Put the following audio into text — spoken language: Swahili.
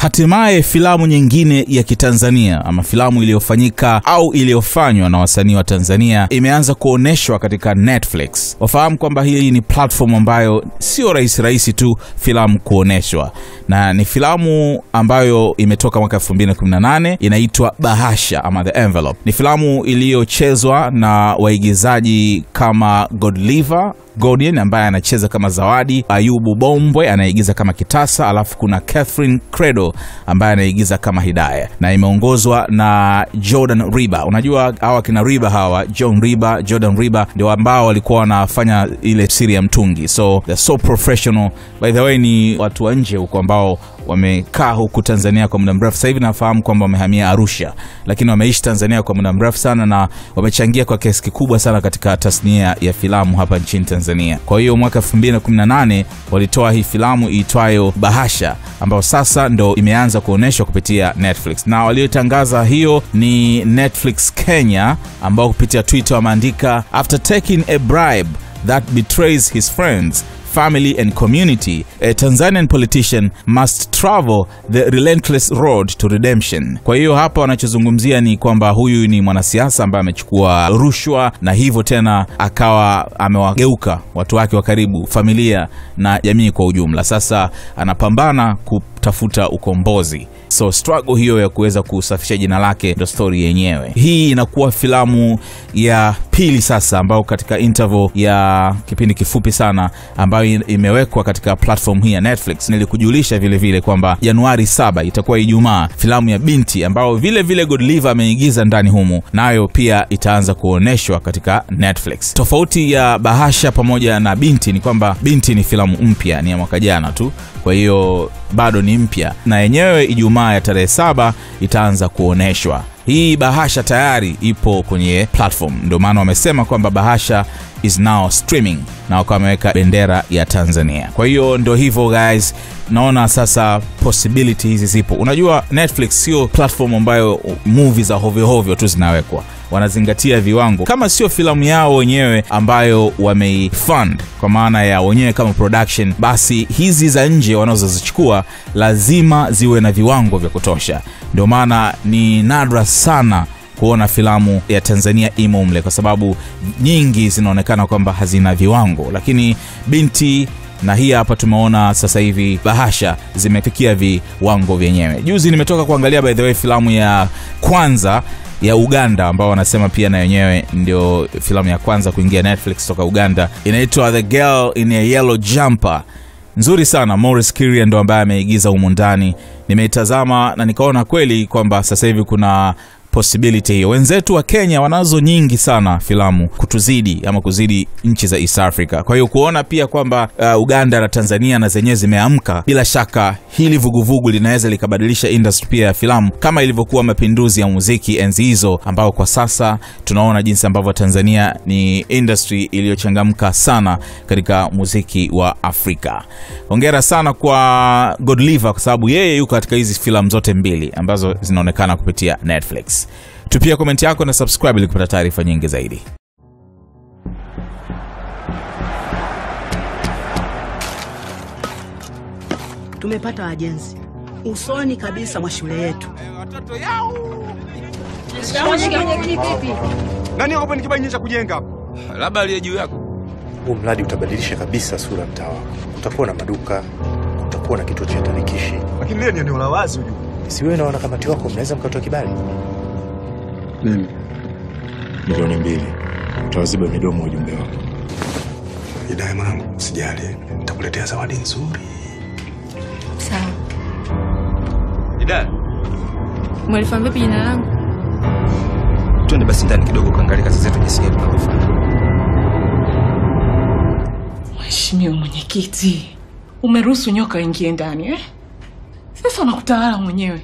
Hatimaye filamu nyingine ya Kitanzania ama filamu iliyofanyika au iliyofanywa na wasanii wa Tanzania imeanza kuonyeshwa katika Netflix. Wafahamu kwamba hii ni platform ambayo sio rahisi rahisi tu filamu kuonyeshwa, na ni filamu ambayo imetoka mwaka 2018 inaitwa Bahasha ama The Envelope. Ni filamu iliyochezwa na waigizaji kama Godliver Godian ambaye anacheza kama Zawadi, Ayubu Bombwe anaigiza kama Kitasa, alafu kuna Catherine Credo ambaye anaigiza kama Hidaya, na imeongozwa na Jordan Riba. Unajua hawa kina Riba hawa, John Riba, Jordan Riba ndio ambao walikuwa wanafanya ile siri ya mtungi, so they're so professional. By the way, ni watu wa nje huko ambao wamekaa huku Tanzania kwa muda mrefu. Sasa hivi nafahamu kwamba wamehamia Arusha, lakini wameishi Tanzania kwa muda mrefu sana na wamechangia kwa kiasi kikubwa sana katika tasnia ya filamu hapa nchini Tanzania. Kwa hiyo mwaka 218 walitoa hii filamu iitwayo Bahasha ambayo sasa ndo imeanza kuonyeshwa kupitia Netflix, na waliotangaza hiyo ni Netflix Kenya, ambao kupitia Twitter wameandika after taking a bribe that betrays his friends family and community a Tanzanian politician must travel the relentless road to redemption. Kwa hiyo hapa wanachozungumzia ni kwamba huyu ni mwanasiasa ambaye amechukua rushwa na hivyo tena akawa amewageuka watu wake wa karibu, familia na jamii kwa ujumla. Sasa anapambana kutafuta ukombozi. So struggle hiyo ya kuweza kusafisha jina lake ndo stori yenyewe. Hii inakuwa filamu ya pili sasa, ambayo katika interval ya kipindi kifupi sana ambayo imewekwa katika platform hii ya Netflix. Nilikujulisha vile vile kwamba Januari saba itakuwa Ijumaa, filamu ya Binti ambayo vile vile Godliver ameingiza ndani humu, nayo pia itaanza kuonyeshwa katika Netflix. Tofauti ya Bahasha pamoja na Binti ni kwamba Binti ni filamu mpya, ni ya mwaka jana tu, kwa hiyo bado ni mpya, na yenyewe Ijumaa ya tarehe saba itaanza kuonyeshwa. Hii Bahasha tayari ipo kwenye platform, ndio maana wamesema kwamba Bahasha is now streaming na wakawa wameweka bendera ya Tanzania. Kwa hiyo ndio hivyo guys, naona sasa possibility hizi zipo. Unajua Netflix sio platform ambayo movie za hovyohovyo tu zinawekwa wanazingatia viwango. Kama sio filamu yao wenyewe ambayo wameifund kwa maana ya wenyewe kama production, basi hizi za nje wanazozichukua lazima ziwe na viwango vya kutosha. Ndio maana ni nadra sana kuona filamu ya Tanzania imo mle, kwa sababu nyingi zinaonekana kwamba hazina viwango, lakini Binti na hii hapa tumeona sasa hivi Bahasha zimefikia viwango vyenyewe. Juzi nimetoka kuangalia by the way filamu ya kwanza ya Uganda ambao wanasema pia na wenyewe ndio filamu ya kwanza kuingia Netflix toka Uganda, inaitwa The Girl in a Yellow Jumper. Nzuri sana. Morris Kiria ndo ambaye ameigiza humu ndani. Nimeitazama na nikaona kweli kwamba sasa hivi kuna possibility hiyo. Wenzetu wa Kenya wanazo nyingi sana filamu kutuzidi ama kuzidi nchi za East Africa. Kwa hiyo kuona pia kwamba uh, Uganda na Tanzania na zenyewe zimeamka, bila shaka hili vuguvugu linaweza likabadilisha industry pia ya filamu kama ilivyokuwa mapinduzi ya muziki enzi hizo, ambao kwa sasa tunaona jinsi ambavyo Tanzania ni industry iliyochangamka sana katika muziki wa Afrika. ongera sana kwa Godliver kwa sababu yeye yuko katika hizi filamu zote mbili ambazo zinaonekana kupitia Netflix. Tupia komenti yako na subscribe ili kupata taarifa nyingi zaidi. Tumepata wajenzi usoni kabisa mwa shule yetu. watoto yao nani ni kibaini cha kujenga hapo? labda aliye juu yako Huu mradi utabadilisha kabisa sura mtaa wako. Utakuwa na maduka, utakuwa na kituo cha tarikishi. lakini leo ni eneo la wazi ujue Si wewe na wanakamati wako mnaweza mkatoa kibali? Mimi milioni mbili utawaziba midomo ujumbe wako. Hidaya mwanangu, usijali, nitakuletea zawadi nzuri. Sawa. idara Mwalifahamu vipi jina langu? twende basi ndani kidogo kaangalia kazi zetu jinsi gani tunavyofanya Mheshimiwa Mwenyekiti, umeruhusu nyoka ingie ndani eh? Sasa unakutawala mwenyewe.